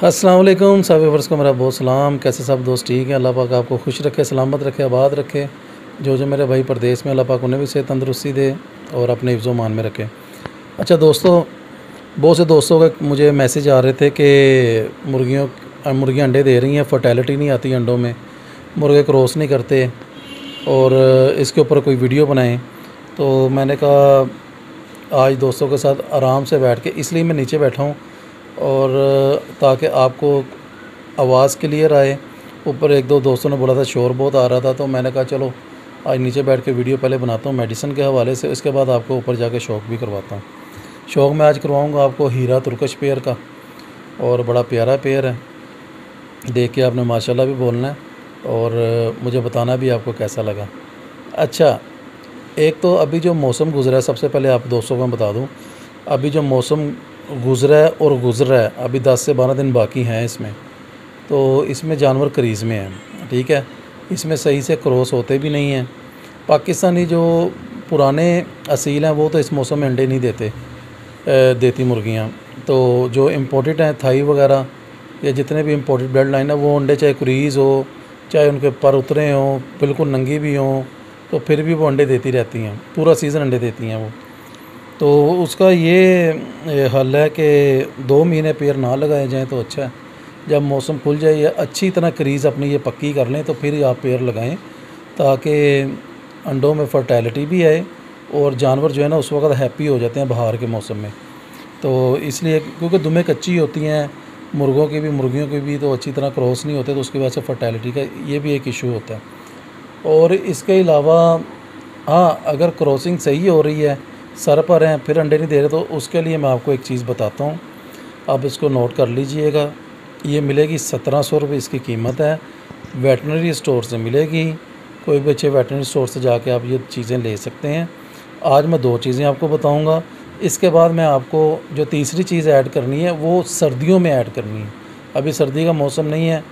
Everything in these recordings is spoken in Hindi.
वालेकुम सबको मेरा बहुत सलाम। कैसे सब दोस्त ठीक हैं? अल्लाह पाक आपको खुश रखे, सलामत रखे, आबाद रखे। जो जो मेरे भाई प्रदेश में अल्लाह पाक उन्हें भी से तंदरुस्ती दे और अपने मान में रखे। अच्छा दोस्तों, बहुत से दोस्तों का मुझे मैसेज आ रहे थे कि मुर्गियों मुर्गियाँ अंडे दे रही हैं फर्टेलिटी नहीं आती अंडों में। मुर्गे क्रॉस नहीं करते और इसके ऊपर कोई वीडियो बनाएँ। तो मैंने कहा, आज दोस्तों के साथ आराम से बैठ के, इसलिए मैं नीचे बैठा हूँ और ताकि आपको आवाज़ क्लियर आए। ऊपर एक दो दोस्तों ने बोला था, शोर बहुत आ रहा था तो मैंने कहा, चलो, आज नीचे बैठ के वीडियो पहले बनाता हूँ, मेडिसिन के हवाले से इसके बाद आपको ऊपर जाके शौक भी करवाता हूँ। शौक मैं आज करवाऊँगा आपको हीरा तुर्कश पेयर का, और बड़ा प्यारा पेयर है। देख के आपने माशाल्लाह भी बोलना है, और मुझे बताना भी आपको कैसा लगा। अच्छा एक तो अभी जो मौसम गुजरा है, सबसे पहले आप दोस्तों को मैं बता दूँ, अभी जो मौसम गुज़रा है और गुज़रा है अभी दस से बारह दिन बाकी हैं इसमें। तो इसमें जानवर करीज़ में हैं, ठीक है? इसमें सही से क्रॉस होते भी नहीं हैं। पाकिस्तानी जो पुराने असील हैं, वो तो इस मौसम में अंडे नहीं देते देती मुर्गियाँ। तो जो इम्पोर्टेड हैं, थाई वगैरह, या जितने भी इम्पोर्टेड ब्लड लाइन है, वो अंडे चाहे क्रीज़ हो, चाहे उनके पर उतरे हों, बिल्कुल नंगी भी हों तो फिर भी वो अंडे देती रहती हैं, पूरा सीज़न अंडे देती हैं वो। तो उसका ये हल है कि दो महीने पेड़ ना लगाए जाएँ तो अच्छा है। जब मौसम खुल जाए या अच्छी तरह क्रीज़ अपनी ये पक्की कर लें तो फिर आप पेड़ लगाएँ ताकि अंडों में फर्टैलिटी भी आए और जानवर जो है ना उस वक्त हैप्पी हो जाते हैं बाहर के मौसम में। तो इसलिए क्योंकि दुमें कच्ची होती हैं, मुर्गों की भी, मुर्गियों की भी तो अच्छी तरह क्रॉस नहीं होते तो उसकी वजह से फर्टैलिटी का ये भी एक इशू होता है। और इसके अलावा हाँ अगर क्रॉसिंग सही हो रही है सर पर हैं, फिर अंडे नहीं दे रहे तो उसके लिए मैं आपको एक चीज़ बताता हूँ। आप इसको नोट कर लीजिएगा। ये मिलेगी सत्रह सौ रुपये, इसकी कीमत है। वेटनरी स्टोर से मिलेगी। कोई भी अच्छे वेटनरी स्टोर से जाके आप ये चीज़ें ले सकते हैं। आज मैं दो चीज़ें आपको बताऊँगा। इसके बाद मैं आपको जो तीसरी चीज़ ऐड करनी है, वो सर्दियों में ऐड करनी है। अभी सर्दी का मौसम नहीं है।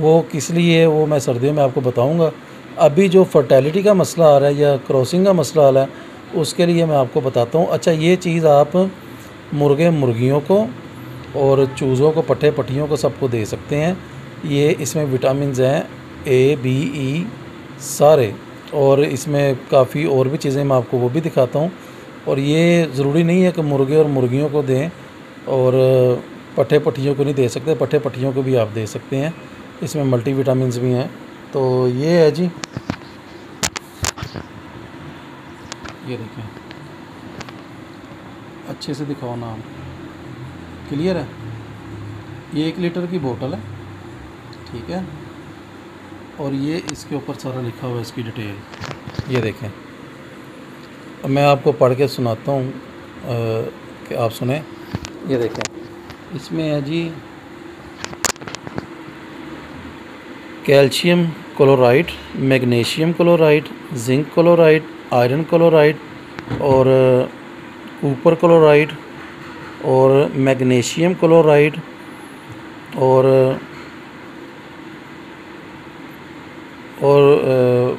वो किस लिए है, वो मैं सर्दियों में आपको बताऊँगा। अभी जो फर्टेलिटी का मसला आ रहा है या क्रॉसिंग का मसला आ रहा है उसके लिए मैं आपको बताता हूँ। अच्छा ये चीज़ आप मुर्गे मुर्गियों को और चूज़ों को, पट्टे पट्टियों को सबको दे सकते हैं। ये इसमें विटामिन हैं ए, बी, ई, सारे। और इसमें काफ़ी और भी चीज़ें मैं आपको वो भी दिखाता हूँ। और ये ज़रूरी नहीं है कि मुर्गे और मुर्गियों को दें और पट्टे पट्टियों को नहीं दे सकते, पट्टे पट्टियों को भी आप दे सकते हैं। इसमें मल्टी विटामिन भी हैं। तो ये है जी। ये देखें। अच्छे से दिखाओ नाम। क्लियर है? ये एक लीटर की बोतल है। ठीक है? और ये इसके ऊपर सारा लिखा हुआ है इसकी डिटेल। ये देखें। अब मैं आपको पढ़ के सुनाता हूँ कि आप सुने। ये देखें। इसमें है जी, calcium chloride, magnesium chloride, zinc chloride iron chloride और ऊपर क्लोराइड और मैग्नीशियम क्लोराइड और और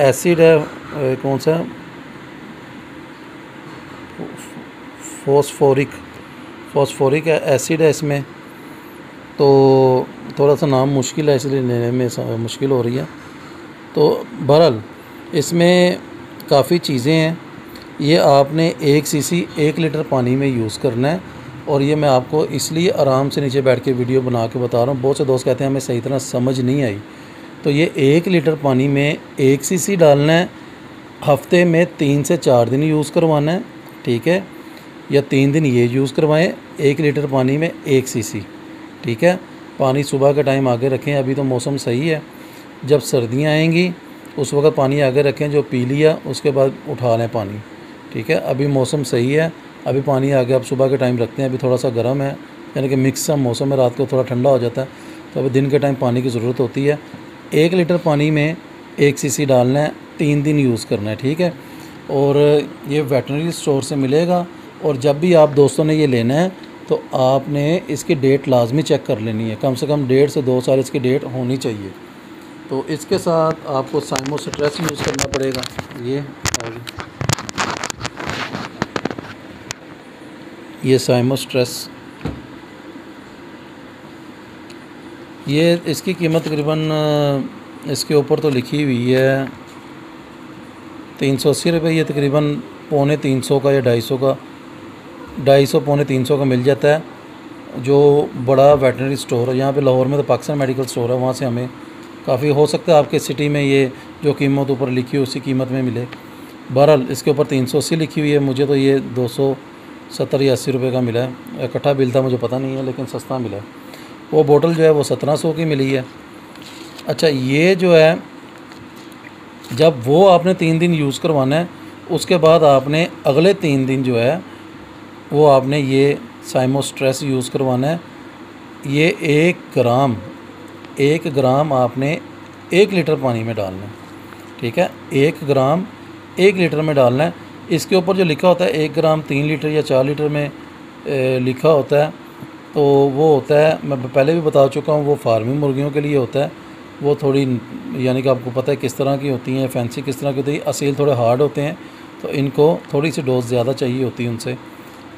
एसिड है कौन सा? फॉस्फोरिक फॉस्फोरिक एसिड है इसमें। तो थोड़ा सा नाम मुश्किल है, इसलिए लेने में मुश्किल हो रही है। तो बहरहाल, इसमें काफ़ी चीज़ें हैं। ये आपने एक सीसी, एक लीटर पानी में यूज़ करना है और ये मैं आपको इसलिए आराम से नीचे बैठ के वीडियो बना के बता रहा हूँ। बहुत से दोस्त कहते हैं, हमें सही तरह समझ नहीं आई। तो ये एक लीटर पानी में एक सीसी डालना है। हफ़्ते में तीन से चार दिन यूज़ करवाना है, ठीक है? या तीन दिन ये यूज़ करवाएँ, एक लीटर पानी में एक सीसी, ठीक है? पानी सुबह का टाइम आगे रखें, अभी तो मौसम सही है। जब सर्दियाँ आएँगी उस वक्त पानी आगे रखें, जो पी लिया, उसके बाद उठा लें पानी। ठीक है? अभी मौसम सही है। अभी पानी आगे आप सुबह के टाइम रखते हैं, अभी थोड़ा सा गर्म है, यानी कि मिक्स सा मौसम है रात को थोड़ा ठंडा हो जाता है तो अभी दिन के टाइम पानी की ज़रूरत होती है। एक लीटर पानी में एक सीसी डालना है, तीन दिन यूज़ करना है, ठीक है? और ये वेटनरी स्टोर से मिलेगा, और जब भी आप दोस्तों ने ये लेना है तो आपने इसकी डेट लाजमी चेक कर लेनी है। कम से कम डेढ़ से दो साल इसकी डेट होनी चाहिए। तो इसके साथ आपको साइमो स्ट्रेस यूज़ करना पड़ेगा। ये ये साइमो स्ट्रेस। ये इसकी कीमत तकरीबन, इसके ऊपर तो लिखी हुई है, तीन सौ अस्सी रुपये ये तकरीबन पौने तीन सौ का या ढाई सौ का, ढाई सौ पौने तीन सौ का मिल जाता है। जो बड़ा वेटनरी स्टोर है, यहाँ पे लाहौर में तो पाकिस्तान मेडिकल स्टोर है, वहाँ से हमें काफ़ी हो सकता है आपके सिटी में ये जो कीमत ऊपर लिखी है उसी कीमत में मिले। बहरहाल, इसके ऊपर तीन सौ अस्सी लिखी हुई है। मुझे तो ये दो सौ सत्तर या अस्सी रुपये का मिला है। इकट्ठा बिल था, मुझे पता नहीं है, लेकिन सस्ता मिला है। वो बोतल जो है, वो सत्रह सौ की मिली है। अच्छा ये जो है, जब वो आपने तीन दिन यूज़ करवाना है, उसके बाद आपने अगले तीन दिन जो है, वो आपने ये साइमो स्ट्रेस यूज़ करवाना है। ये एक ग्राम एक ग्राम आपने एक लीटर पानी में डालना है, ठीक है? एक ग्राम एक लीटर में डालना है। इसके ऊपर जो लिखा होता है, एक ग्राम तीन लीटर या चार लीटर में लिखा होता है तो वो होता है, मैं पहले भी बता चुका हूँ, वो फ़ार्मिंग मुर्गियों के लिए होता है। वो थोड़ी, यानी कि आपको पता है किस तरह की होती हैं, फैंसी किस तरह की होती है, असील थोड़े हार्ड होते हैं तो इनको थोड़ी सी डोज ज़्यादा चाहिए होती है उनसे।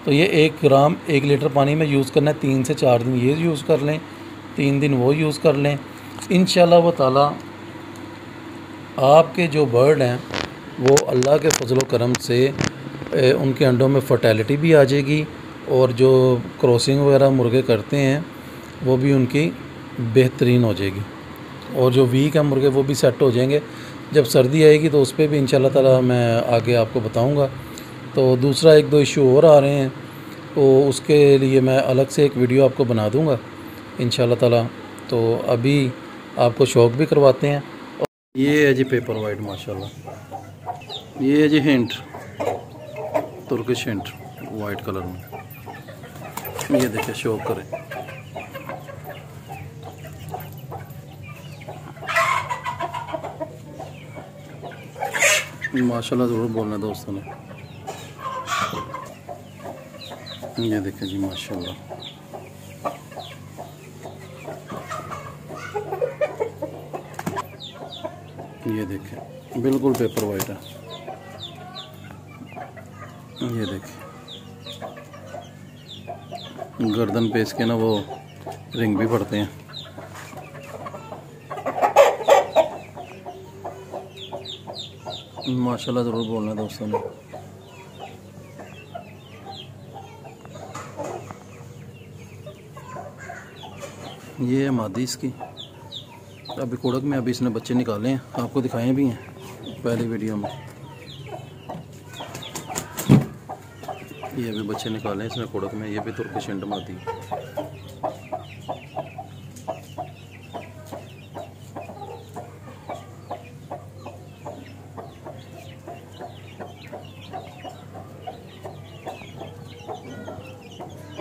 तो ये एक ग्राम एक लीटर पानी में यूज़ करना है, तीन से चार दिन ये यूज़ कर लें। तीन दिन वो यूज़ कर लें। इन व ताला आपके जो बर्ड हैं वो अल्लाह के फजल करम से ए, उनके अंडों में फर्टेलिटी भी आ जाएगी और जो क्रॉसिंग वगैरह मुर्गे करते हैं वो भी उनकी बेहतरीन हो जाएगी। और जो वीक है मुर्गे वो भी सेट हो जाएँगे। जब सर्दी आएगी तो उस पर भी इन ताला मैं आगे आपको बताऊँगा। तो दूसरा एक दो इशू और आ रहे हैं तो उसके लिए मैं अलग से एक वीडियो आपको बना दूँगा। इन ताला। तो अभी आपको शौक भी करवाते हैं। ये है जी पेपर वाइट माशाल्लाह। ये है जी hint Turkish hint white colour में। ये देखिए शौक करें। माशाल्लाह ज़रूर बोलना दोस्तों ने। ये देखें जी, माशाल्लाह। ये देखें, बिल्कुल पेपर वाइट है। ये देखें, गर्दन पे इसके ना वो रिंग भी पड़ते हैं। माशाल्लाह ज़रूर बोलना दोस्तों ने। ये है मादी इसकी। अभी कुड़क में अभी इसने बच्चे निकाले हैं। आपको दिखाए भी हैं, पहली वीडियो में। ये अभी बच्चे निकाले हैं इसने कुड़क में, ये भी तुर्किश इंड मादी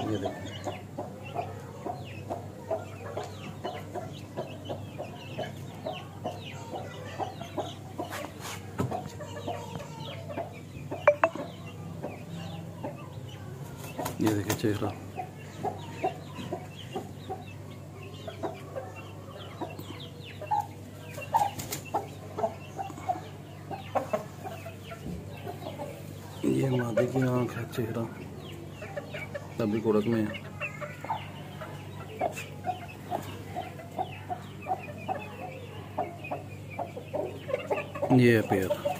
ये देखिए। ये देखिए चेहरा ये मादी की आँख है, चेहरा। अभी कुड़क में है। ये पेयर